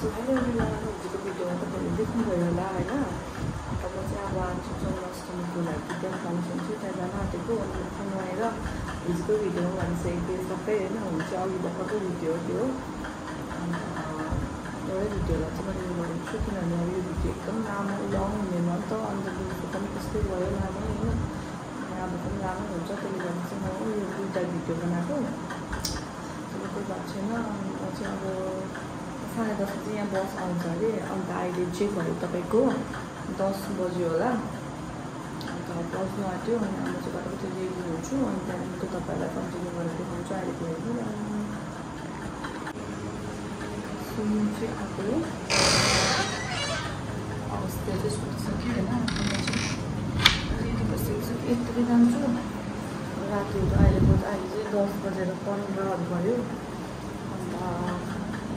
हिजोको भिडियोमा तपाईँहरूले देख्नुभयो होला होइन अब म चाहिँ अब जन्माष्टमीको लागि बिहान आएर हिजोको भिडियोमा भनिसकेको सबै होइन हुनु चाहिँ अघि भर्खरको भिडियो त्यो अन्त एउटै भिडियोलाई चाहिँ मैले गरेको छु किनभने अब यो भिडियो एकदम लामो लङ हुनेन नि त अन्त पनि त्यस्तै भयो लामो होइन अब पनि लामो हुन्छ त्यसले गर्दा चाहिँ म यो दुइटा भिडियो बनाएको त्यसले कोही भएको छैन अनि म चाहिँ अब साढे दस बजी यहाँ बस आउँछ अरे अन्त अहिले चाहिँ भयो तपाईँको दस बज्यो होला अन्त बस्नु आँट्यो अनि अब चाहिँ चाहिँ रेडी हुन्छु अनि त्यहाँदेखिको तपाईँहरूलाई कन्टिन्यू गरेर देखाउँछु अहिलेको सुन्नु चाहिँ आएको अवस्था चाहिँ सुतिसक्यो होइन रेडी बसेको यत्रो जान्छु रातिहरू अहिले अहिले चाहिँ दस बजेर पन्ध्रहरू भयो अन्त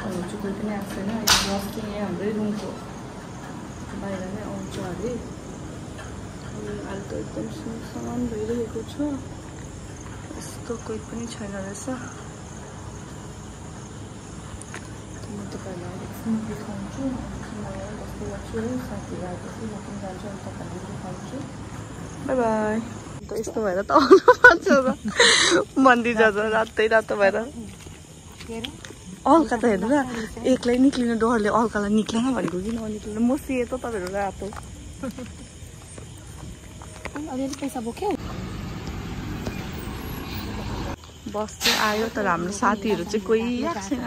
कोही पनि आएको छैन चाहिँ यहाँ हाम्रै रुमको बाहिर नै आउँछ अरे अहिले त एकदम सुनसान भइरहेको छ यस्तो कोही पनि छैन रहेछ म तपाईँहरूलाई एकछिन देखाउँछु म बस्दै गर्छु है साथीहरू आएपछि म पनि जान्छु अनि तपाईँहरूलाई देखाउँछु बाई बाई यस्तो भएर त आउनु पर्छ त मन्दिर जाँदा रातै रातो भएर अल्का त हेर्नु न एक्लै निक्लिनु डरले अल्कालाई निक्लेन भनेको किन निक्लिनु? म सेतो तपाईँहरू रातो। अलिअलि पैसा बोक्यो। बस चाहिँ आयो तर हाम्रो साथीहरू चाहिँ कोही आएको छैन।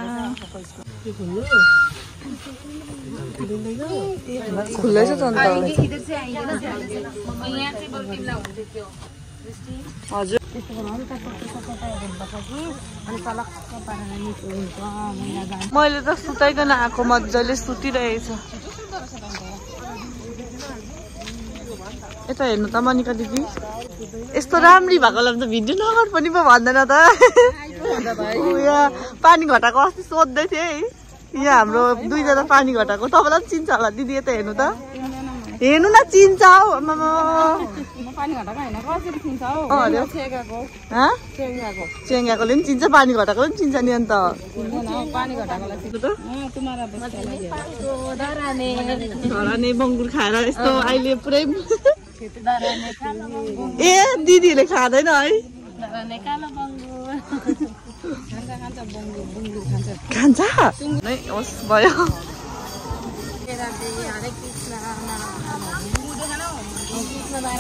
खुल्लै छ त अन्त। हजुर। त्यस्तो मैला त सुताइकन आएको मजाले सुतिरहेछ यता हेर्नु त मनिका दिदी यस्तो राम्री भएकोलाई त भिडियो नगर पनि पो भन्दैन त उयो पानी घटाएको अस्ति सोध्दै थिएँ है यहाँ हाम्रो दुईजना पानी घटाएको तपाईँलाई पनि चिन्छ होला दिदी यता हेर्नु त हेर्नु न चिन्छ छेकाको चेङ्गाकोले पनि चिन्छ पानी घटाकोले पनि चिन्छ नि अन्त बङ्गुर खाएर यस्तो अहिले पुरै ए दिदीहरूले खाँदैन है खान्छ नै होस् भयो Aslında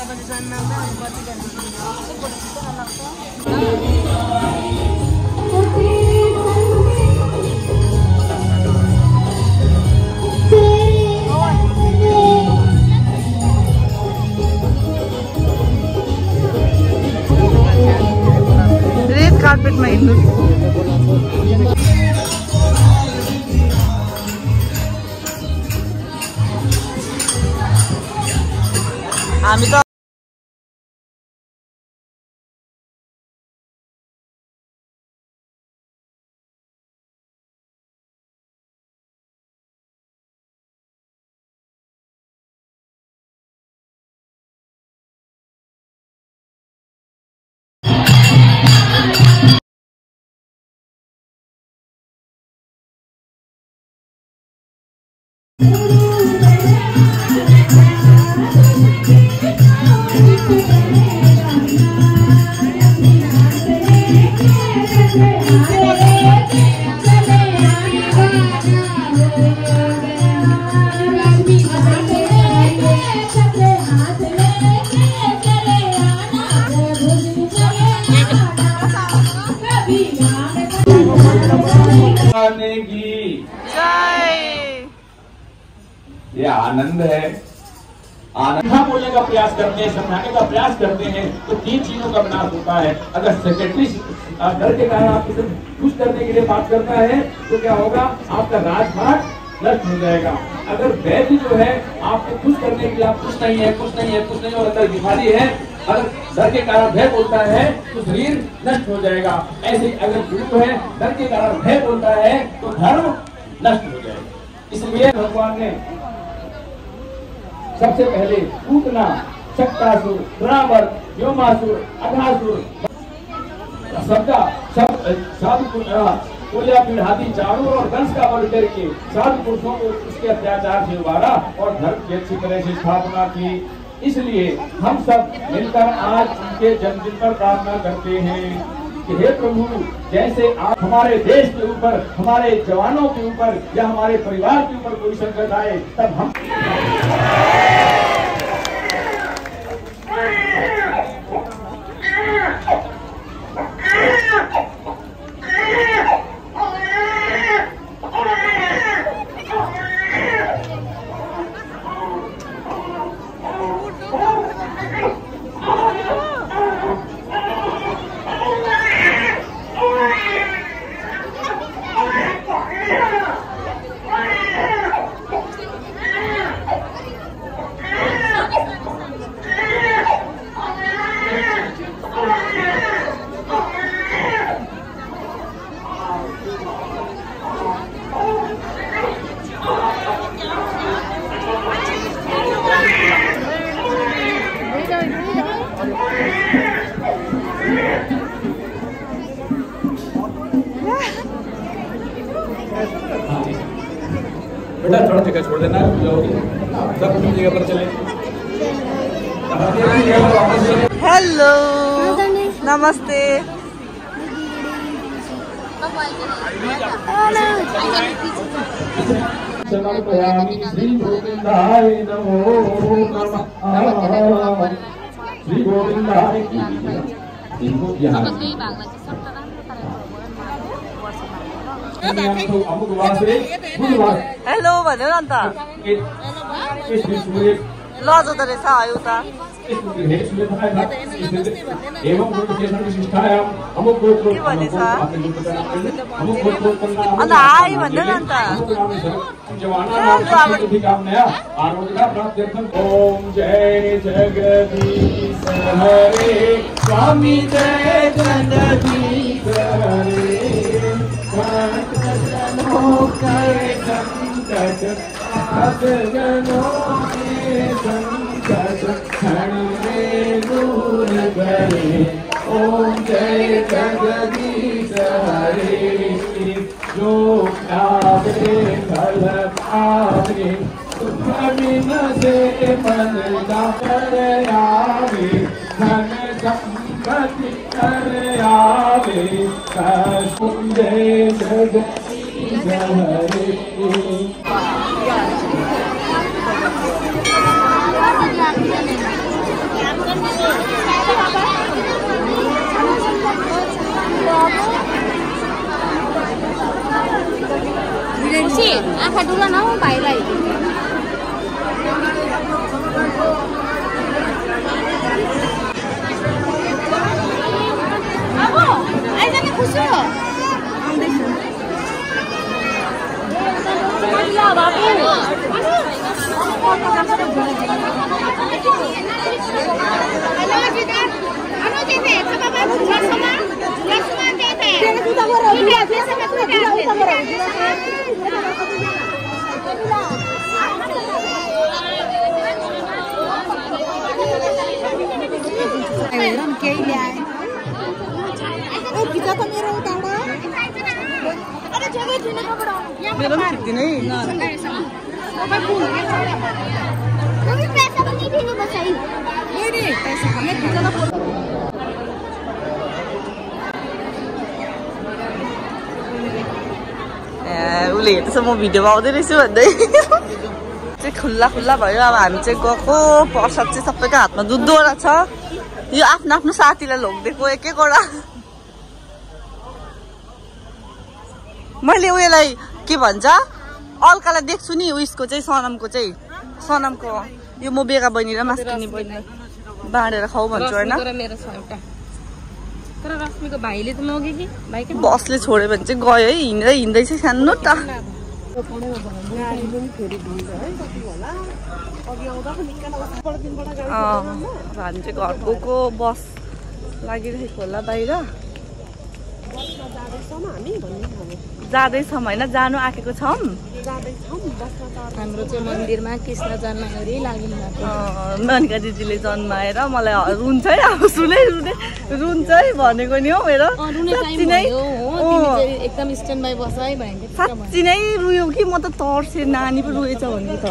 carpet my look. আমি তো की जय। ये आनंद है। आनंद। बोलने का प्रयास करते हैं समझाने का प्रयास करते हैं तो तीन चीज़ों का विनाश होता है। अगर सेक्रेटरी डर के कारण आपसे खुश करने के लिए बात करता है तो क्या होगा? आपका राजभाग नष्ट हो जाएगा। अगर वैद्य जो है आपको खुश करने के लिए आप कुछ नहीं है कुछ नहीं है कुछ नहीं और अंदर बीमारी है अगर डर के कारण भय बोलता है तो शरीर नष्ट हो जाएगा। ऐसे अगर गुरु है, डर के कारण भय बोलता है तो धर्म नष्ट हो जाएगा। इसलिए भगवान ने सबसे पहले पूतना शक्तासुर रावण व्योमासुर अघासुर सबका, सब साधु पूजा पीढ़ादी चारों और दंश का बल करके साधु पुरुषों को उसके अत्याचार से उबारा और धर्म की अच्छी तरह से स्थापना की। इसलिए हम सब मिलकर आज उनके जन्मदिन पर प्रार्थना करते हैं कि हे प्रभु, जैसे आप हमारे देश के ऊपर, हमारे जवानों के ऊपर या हमारे परिवार के ऊपर कोई संकट आए, तब हम बेटा थोड़ा जगह छोड़ देना सब जगह पर चले। हेलो नमस्ते। श्री गोविंदाय नमो। नमः। श्री गोविंदाय की इनको यहाँ हेलो भन्यो न अन्त। के इस सूर्य ल जाँदो रहेछ त हे गोत्र अन्त हाई भन्नु न स्वामी जय जगदीश हरे जनों जनों के संकट क्षण में दूर करे ओम जय जगदीश फल पावे सुख बिन से मन का कर आवे धन आवे Sih, aku dulu nama bayi Aku, ayo jangan kusuk. kita pemiru utama मेरो पनि खिच्दिनै उसले हेर्दैछ म भिडियोमा आउँदै रहेछु भन्दै चाहिँ खुल्ला खुल्ला भयो अब हामी चाहिँ गएको प्रसाद चाहिँ सबैको हातमा दुध दुधवटा छ यो आफ्नो आफ्नो साथीलाई लगिदिएको एक एकवटा मैले उयोलाई के भन्छ अल्कालाई देख्छु नि उयसको चाहिँ सनमको चाहिँ। सनमको यो म बेगा बहिनी र मास्किनी बहिनी बाँडेर खाऊ भन्छु होइन? बसले छोड्यो भने चाहिँ गयो है हिँड्दै हिँड्दै चाहिँ सानो त हामी चाहिँ घर गएको बस लागिरहेको होला बाहिर? जाँदैछौँ होइन जानु आँटेको छौँ। हाम्रो चाहिँ मन्दिरमा कृष्ण भएको। अँ, ननिका दिदीले जन्माएर मलाई रुन्छ है अब सुनै रुने रुन्छ है भनेको नि हौ मेरो। एकदम स्ट्यान्ड बाई बस है साँच्ची नै रुयो कि म त तर्सेँ नानी पो रुएछ भने त।